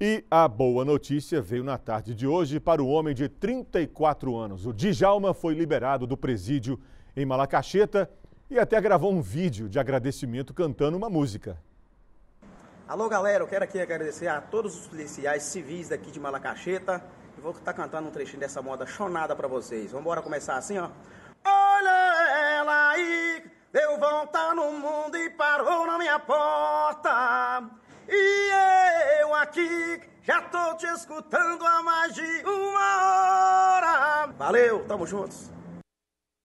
E a boa notícia veio na tarde de hoje para o homem de 34 anos. O Djalma foi liberado do presídio em Malacacheta e até gravou um vídeo de agradecimento cantando uma música. Alô galera, eu quero aqui agradecer a todos os policiais civis daqui de Malacacheta e vou estar cantando um trechinho dessa moda chonada para vocês. Vamos embora começar assim, ó. Olha ela aí, deu volta no mundo e parou na minha porta. Aqui já tô te escutando há mais de uma hora. Valeu, tamo juntos.